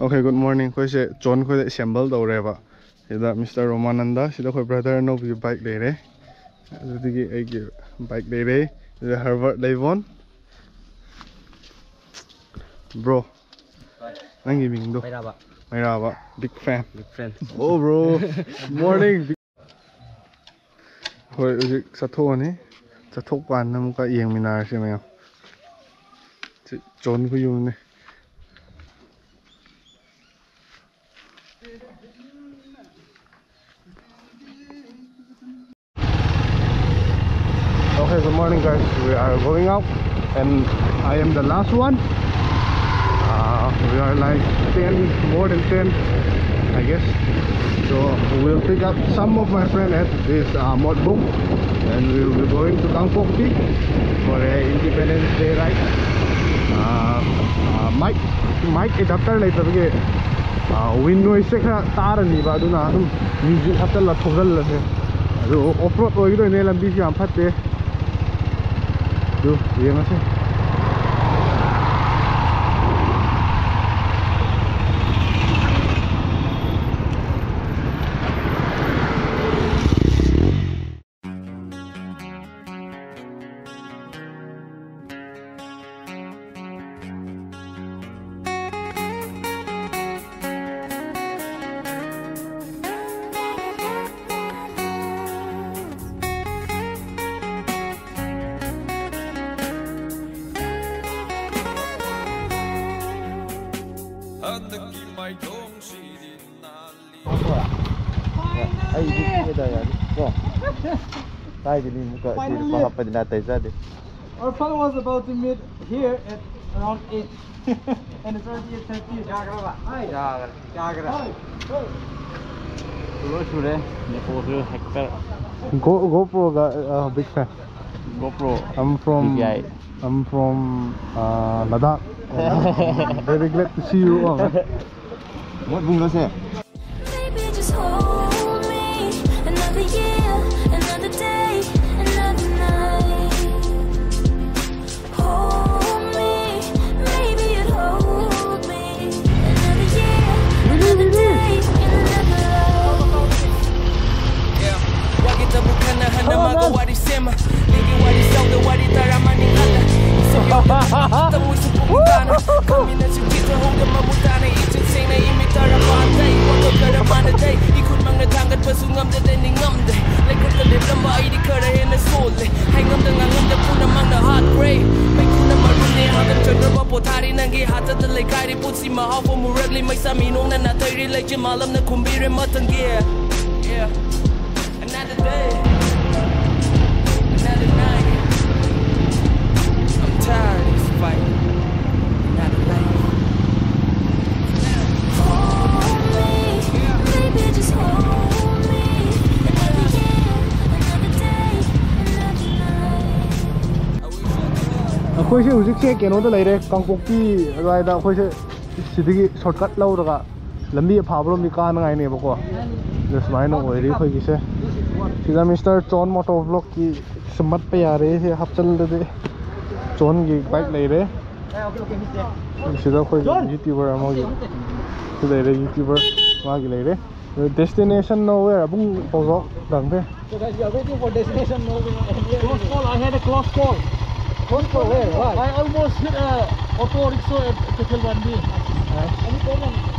Ok, good morning. Koi se John koi assemble do re ba. Đây là Mr. Romananda, sida koi brother no bi bike đây re. Đây ki cái ki bike le Đây là Harvard Levon. Bro. Nang đâu? do. ra ba. Mera ba. Big fan. Big fan. Oh bro. morning. Hoi uji satho ni. Satho pan nam ka yeng minar se mayo. John ko dùng này. Okay, good morning guys. We are going out and I am the last one. Uh, we are like 10, more than 10, I guess. So we'll pick up some of my friends at this uh, Motbung and we'll be going to Kangpokpi for a Independence Day ride. Uh, uh, Mike, Mike, it's after later. Okay. noise ꯁꯦ ꯈꯔ ꯇꯥꯔꯅꯤꯕ ꯑꯗꯨꯅ ꯑꯗꯨꯝ music ꯍꯥꯞꯆꯜꯂ ꯊꯧꯖꯜꯂꯁꯦ ꯑꯗꯨ of road ꯑꯣꯏꯒꯗꯣꯏꯅꯦ ꯂꯝꯕꯤꯁꯨ ꯌꯥꯝ ꯐꯠꯇꯦ ꯑꯗꯨ ꯌꯦꯡꯉꯁꯤ Yeah. Tayo din mukha si mahapa din natin sa din. Eh. Our plan was about to meet here at around 8. and it's already 8:30. Jagrava. Hi. Jagrava. Jagrava. Hi. Hello, Shure. Nepal Hector. Go GoPro uh, big fan. GoPro. I'm from DJI. I'm from uh, Ladakh. Very glad to see you all. What bungalow is malam na kumbire matangi yeah Another day, another night. I'm tired of this fight. Another life. Hold me, baby, just hold me. Another year, another day, another night. ꯑꯩꯈꯣꯏꯁꯦ ꯍꯧꯖꯤꯛꯁꯦ ꯀꯩꯅꯣꯗ ꯂꯩꯔꯦ ꯀꯥꯡꯄꯣꯛꯄꯤ ꯑꯗꯨꯋꯥꯏꯗ ꯑꯩꯈꯣꯏꯁꯦ ꯁꯤꯗꯒꯤ ꯁꯣꯔꯠꯀꯠ ꯂꯧꯔꯒ ꯂꯝꯕꯤ ꯑꯐꯕꯔꯣꯝꯗꯤ ꯀꯥꯅꯉꯥꯏꯅꯦꯕꯀꯣ ꯑꯗꯨ ꯁꯨꯃꯥꯏꯅ ꯑꯣꯏꯔꯤ ꯑꯩꯈꯣꯏꯒꯤꯁꯦ ꯁꯤꯗ ꯃꯤꯁꯇꯔ ꯆꯣꯟ ꯃꯣꯇꯣ ꯕ꯭ꯂꯣꯛꯀꯤ ꯁꯨꯝꯃꯠꯄ ꯌꯥꯔꯦ ꯁꯤ ꯍꯥꯞꯆꯜꯂꯗꯤ ꯆꯣꯟꯒꯤ ꯕꯥꯏꯛ ꯂꯩꯔꯦ ꯁꯤꯗ ꯑꯩꯈꯣꯏꯒꯤ ꯌꯨꯇ꯭ꯌꯨꯕꯔ ꯑꯃꯒꯤ ꯁꯤ ꯂꯩꯔꯦ ꯌꯨꯇ꯭ꯌꯨꯕꯔ ꯃꯥꯒꯤ ꯂꯩꯔꯦ destination ꯅꯣꯋꯦꯔ ꯑꯕꯨꯡ ꯄꯧꯖꯣꯛ ꯗꯪꯗꯦ So guys, we are waiting for destination. No, close call. I had a close call. Close call where? What? I almost hit a auto rickshaw at Tekil Bandi. Any problem?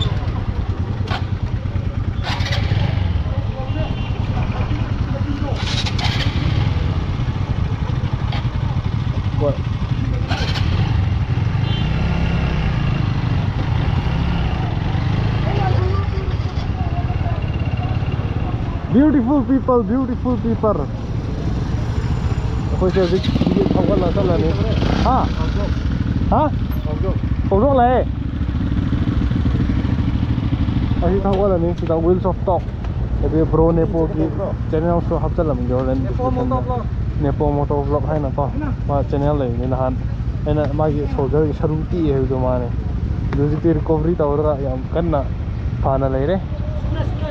people beautiful people. Khôi xe dịch không có là sao là này hả hả không rõ này अभी था वाला नहीं wheels of talk अभी bro नेपो की channel show हफ़्ते लम जो लेन नेपो मोटो व्लॉग है ना तो वहाँ चैनल ले ने नहान है ना मागी सोल्जर की शरूती है जो माने म्यूज़िक की रिकवरी तो और का याम करना खाना ले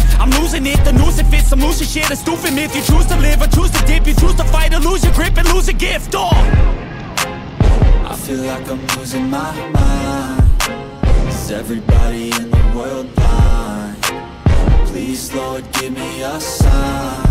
I'm losing it, the noose it fits, I'm losing shit, a stupid myth. You choose to live or choose to dip, you choose to fight or lose your grip and lose a gift, oh I feel like I'm losing my mind. Is everybody in the world blind? Please Lord give me a sign,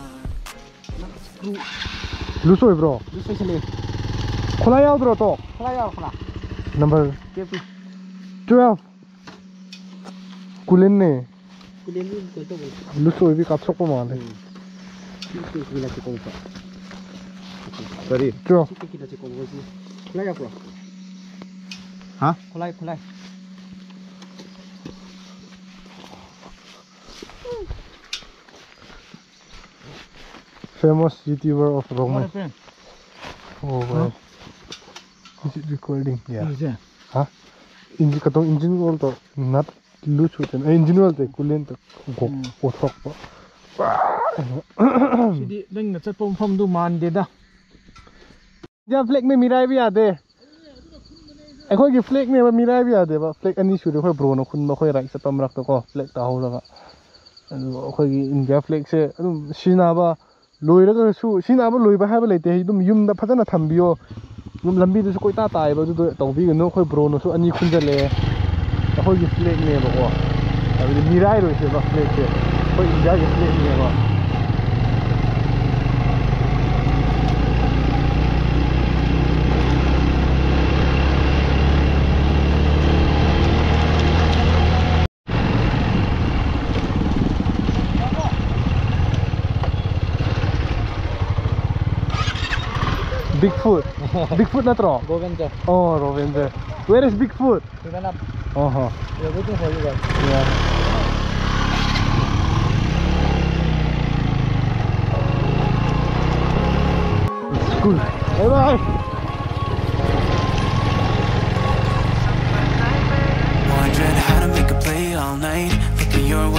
루소이 브로 루소이 실리 코나야 브로 또 코나야 코나 넘버 12 굴린 네 굴린 네 루소이 비 값석 보면 안돼 Sorry. Chưa. Khulai khulai. Hả? Khulai khulai. famous YouTuber of Rongme. Oh, wow. Huh? Is it recording? Yeah. Is it? Huh? Engine katong engine wall to not loose with an engine wall to kulen to go go talk pa. Sidi nang na chat pom pom du man de da. Ja flag me mirai bi ade. ꯑꯩꯈꯣꯏꯒꯤ ꯐ꯭ꯂꯦꯛꯅꯦꯕ ꯃꯤꯔꯥꯏꯕ ꯌꯥꯗꯦꯕ ꯐ꯭ꯂꯦꯛ ꯑꯅꯤ ꯁꯨꯔꯦ ꯑꯩꯈꯣꯏ ꯕ꯭ꯔꯣꯅ ꯈꯨꯟꯕ ꯑꯩꯈꯣꯏ right ꯆꯠꯄ ꯃꯔꯛꯇꯀꯣ ꯐ꯭ꯂꯦꯛ ꯇꯥꯍꯧꯔꯒ ꯑꯗꯨꯒ ꯑꯩꯈꯣꯏꯒꯤ ꯏꯟꯗꯤꯌꯥ ꯐ꯭ꯂꯦꯛꯁꯦ ꯑꯗꯨꯝ ꯁꯤꯖꯤꯟꯅꯕ 로이라가수 신아버 로이바하버 레테 좀 윰다 파자나 탐비요 좀 람비도 거의 다 따이버 저 동비가 너 거의 브로노수 아니 군절레 거기 플레이네 보고 아니 미라이로 있어 플레이 거의 이제 플레이네 봐 Bigfoot na tro. Go Venture. Oh, Rovenger. Where is Bigfoot? We're gonna Uh huh. we're waiting for you guys. Yeah. It's cool. Bye bye. Wondering how to make a play all night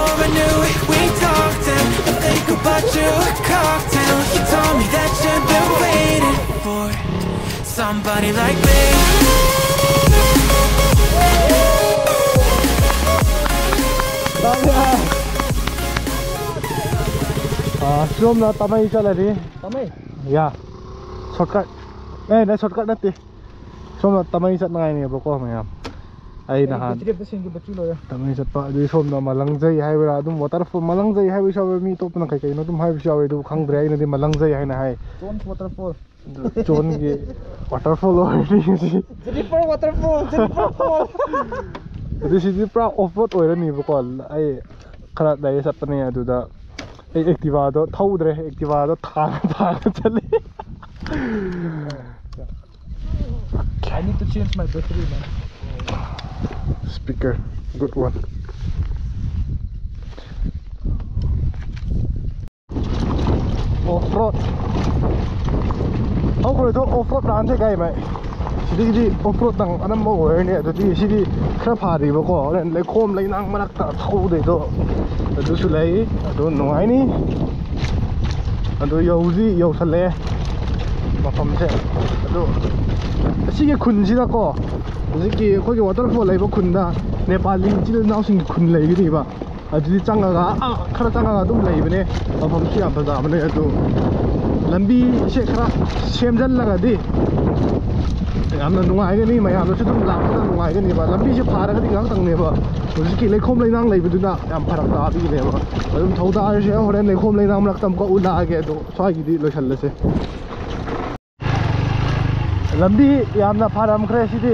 before I knew it, we talked and I think about you a cocktail. You told me that you've been waiting for somebody like me. na. Yeah Shortcut. Eh, na shortcut natin Zoom na, tamay yung na ngayon bro ko battery lawyer. ꯇꯃꯩ ꯆꯠꯄ ꯑꯗꯨꯗꯤ ꯁꯣꯝꯗ ꯃꯂꯪꯖꯩ ꯍꯥꯏꯕ꯭ꯔꯥ ꯑꯗꯨꯝ waterfall ꯃꯂꯪꯖꯩ ꯍꯥꯏꯕꯁꯨ ꯌꯥꯎꯋꯦ ꯃꯤ ꯑꯇꯣꯞꯄꯅ ꯀꯩ ꯀꯩꯅꯣ ꯑꯗꯨꯝ ꯍꯥꯏꯕꯁꯨ ꯌꯥꯎꯋꯦ ꯑꯗꯨ ꯈꯪꯗ꯭ꯔꯦ ꯑꯩꯅꯗꯤ ꯃꯂꯪꯖꯩ ꯍꯥꯏꯅ ꯍꯥꯏ Jones waterfall. ꯑꯗꯨ ꯖꯣꯟꯒꯤ ꯋꯥꯇꯔꯐꯣꯜ ꯑꯣꯏꯔꯅꯤ ꯉꯁꯤ Juniper waterfall. Juniper fall. ꯑꯗꯨ ꯁꯤꯗꯤ ꯄꯨꯔꯥ ꯑꯣꯐ ꯔꯣꯗ ꯑꯣꯏꯔꯅꯤꯕꯀꯣ ꯑꯩ ꯈꯔ ꯂꯩꯔ ꯆꯠꯄꯅꯦ ꯑꯗꯨꯗ ꯑꯩ ꯑꯦꯛꯇꯤꯚꯥꯗꯣ ꯊꯧꯗ꯭ꯔꯦ ꯑꯦꯛꯇꯤꯚꯥꯗꯣ ꯊꯥꯡꯉ ꯊꯥꯡꯉ ꯆꯠꯂꯤ I need to change my battery, man. speaker good one ออฟรอดเอาไปตัวออฟโรดร้านใช่ไงไหมสิที่ที่ออฟโรดต่างอันนั้นมาเวเนี่ยแต่ที่สิที่คราบหาดีบ่ก็เล่นเลยโคมเลยนั่งมาลักตะเท่าเดียวตัวแต่ดูสุดเลยดูหน่วยนี่ดูยาวสิยาวทะเลมาฟังเสียงดูสิ่งที่คุณสิละก็ ꯍꯧꯖꯤꯛꯀꯤ ꯑꯩꯈꯣꯏꯒꯤ ꯋꯥꯇꯔꯐꯣꯜ ꯂꯩꯕ ꯈꯨꯟꯗ ꯅꯦꯄꯥꯂꯤ ꯏꯆꯤꯜ ꯏꯅꯥꯎꯁꯤꯡꯒꯤ ꯈꯨꯟ ꯂꯩꯒꯅꯤꯕ ꯑꯗꯨꯗꯤ ꯆꯪꯉꯒ ꯑꯥ ꯈꯔ ꯆꯪꯉꯒ ꯑꯗꯨꯝ ꯂꯩꯕꯅꯦ ꯃꯐꯝꯁꯨ ꯌꯥꯝ ꯐꯖꯕꯅꯦ ꯑꯗꯨ ꯂꯝꯕꯤꯁꯦ ꯈꯔ ꯁꯦꯝꯖꯤꯜꯂꯒꯗꯤ ꯌꯥꯝꯅ ꯅꯨꯡꯉꯥꯏꯒꯅꯤ ꯃꯌꯥꯝꯅꯁꯨ ꯑꯗꯨꯝ ꯂꯥꯛꯄꯗ ꯅꯨꯡꯉꯥꯏꯒꯅꯤꯕ ꯂꯝꯕꯤꯁꯦ ꯐꯥꯔꯒꯗꯤ ꯉꯥꯛꯇꯪꯅꯦꯕ ꯍꯧꯖꯤꯛꯀꯤ ꯂꯩꯈꯣꯝ ꯂꯩꯅꯥꯡ ꯂꯩꯕꯗꯨꯅ ꯌꯥꯝ ꯐꯔꯛ ꯇꯥꯕꯤꯒꯤꯅꯦꯕ ꯑꯗꯨꯝ ꯊꯧꯗꯥꯔꯁꯦ ꯍꯣꯔꯦꯟ ꯂꯩꯈꯣꯝ ꯂꯩꯅꯥꯡ ꯃꯔꯛꯇ ꯑꯃꯨꯛꯀ ꯎꯠꯂꯛꯑꯒꯦ ꯑꯗꯣ ꯁ꯭ꯋꯥꯏꯒꯤꯗꯤ ꯂꯣꯏꯁꯜꯂꯁꯦ ꯂꯝꯕꯤ ꯌꯥꯝꯅ ꯐꯔꯝꯈ꯭ꯔꯦ ꯁꯤꯗꯤ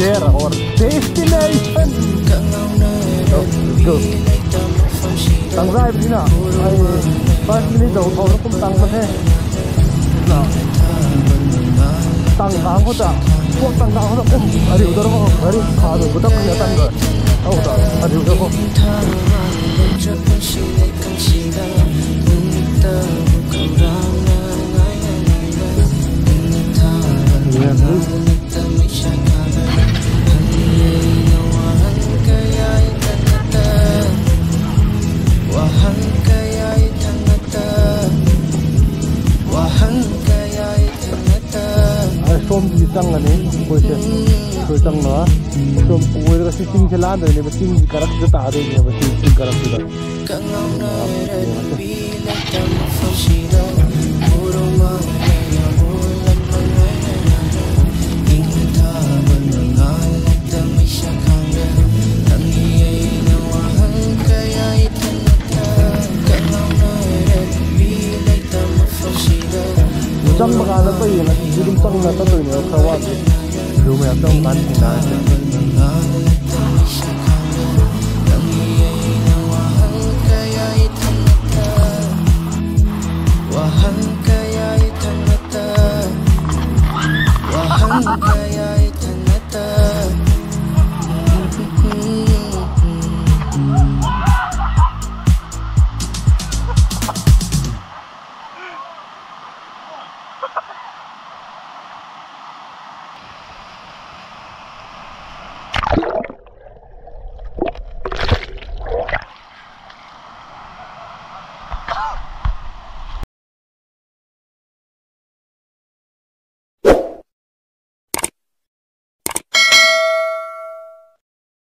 share our destination. Good. tăng ra đi nào. Ai 5 minutes đầu thầu nó cũng tăng mà thế. Nào. Tăng tăng hết à? quốc tăng tăng hết à? cũng ở điều đó Ở very khá rồi có ta cũng tăng rồi. Đâu ta ở điều đó không? Yeah, بسين gelada ini besi karak kita ada ini besi karak kita. Kalau nairat bila tanpa fusila, burung trong mà là tôi là chỉ đúng trong là tôi là khao lùi mẹ trong bán thì là hurt